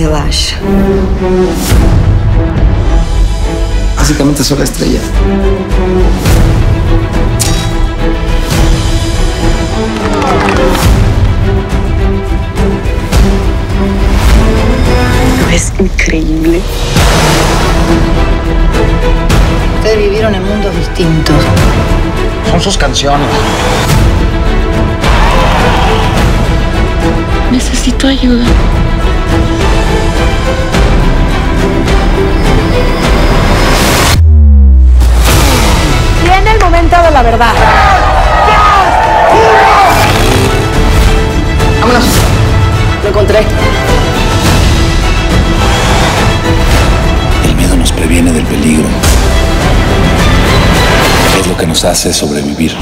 Kailash. Básicamente soy la estrella. Es increíble. Ustedes vivieron en mundos distintos. Son sus canciones. Necesito ayuda. La verdad. ¡Vámonos! Lo encontré. El miedo nos previene del peligro. Es lo que nos hace sobrevivir.